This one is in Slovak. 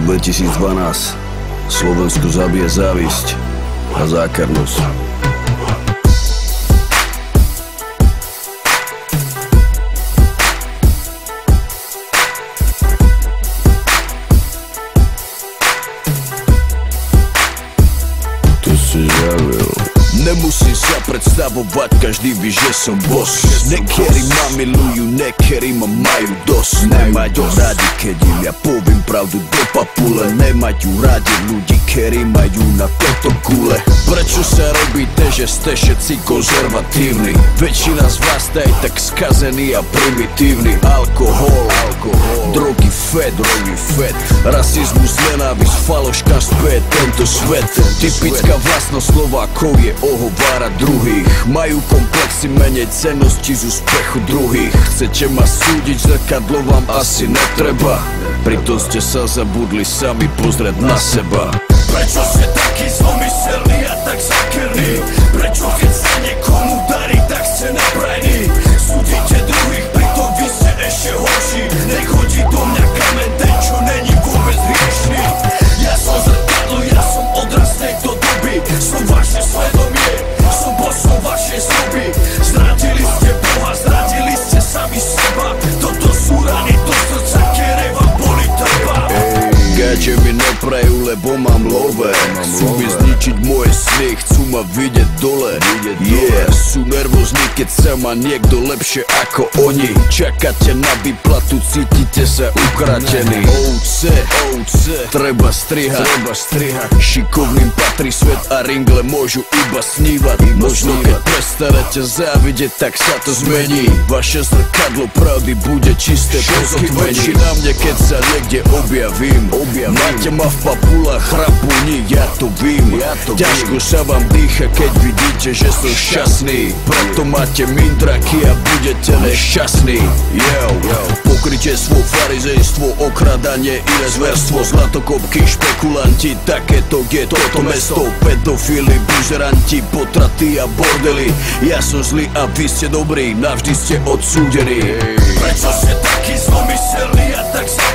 2012 Slovensko zabije závisť a zákernosť. Predstavovať, každý ví, že som boss. Nekerí ma milujú, nekerí ma majú dosť. Nemajú radi, keď im ja poviem pravdu do papule. Nemajú radi ľudí, kerí majú na toto kule. Prečo sa robíte, že ste všetci konzervatívni? Väčšina z vás je tak skazený a primitívny Alkohol, alkohol, drogy, fet, drogy, fet Rasizmus, nenávisť, faloška späť tento svet. Typická vlastnosť Slovákov je o ohovárať druhých. Majú komplexy menej cenosti z úspechu druhých. Chcete ma súdiť, zrkadlo vám asi netreba. Pritom ste sa zabudli sami pozrieť na seba. Prečo ste taký zlomyselný Ja mi ne praju, le bo mam lowę Chcę zničit moje svih. Ma vidieť dole. Yeah, sú nervózni, keď sa má niekto lepšie ako oni. Čakáte na výplatu, cítite sa ukratení Ovce, ovce, treba strihať, treba strihať. Šikovným patrí svet a ringle môžu iba snívať. Možno keď prestanete závidieť, tak sa to zmení. Vaše zrkadlo pravdy bude čisté po zotvení na mne, keď sa niekde objavím. Máte ma v papulách chrapúni, ja to vím. Ťažko sa vám dýcha, keď vidíte, že som šťastný Preto máte mindraky a budete nešťastní Yo, pokrytectvo, farizejstvo, okradanie i zverstvo Zlatokopky, špekulanti, takéto je toto mesto. Pedofily, buzeranti, potraty a bordely. Ja som zlý a vy ste dobrí, navždy ste odsúdení. Prečo ste taký zlomyselný a tak zakrný?